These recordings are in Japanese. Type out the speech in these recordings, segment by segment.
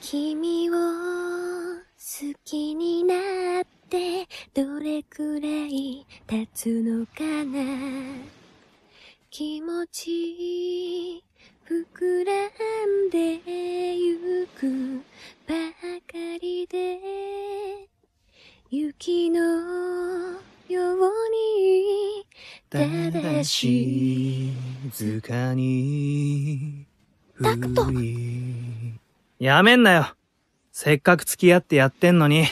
君を好きになってどれくらい経つのかな？気持ち膨らんでゆくばかりで。雪のようにただ静かに。タクト。降りやめんなよせっかく付き合ってやってんのに。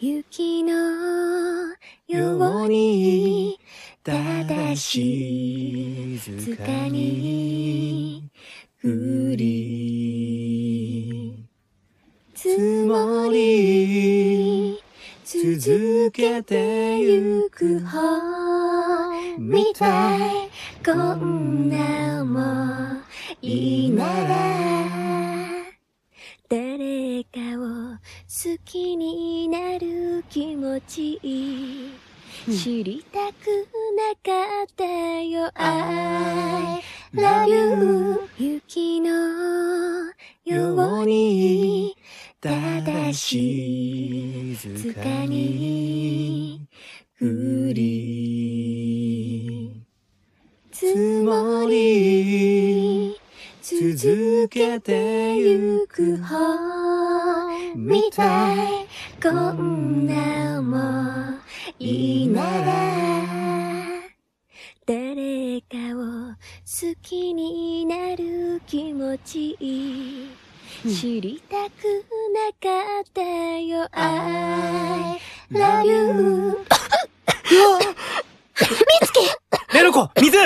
雪のようににただ静かに降り積もり続けてゆく方みたいこんなもいいなら誰かを好きになる気持ち。知りたくなかったよ。I love you 雪のようにただ静かに降り積もり続けてゆく方みたいこんなもいいなら誰かを好きになる気持ち知りたくなかったよ I love you メルコ水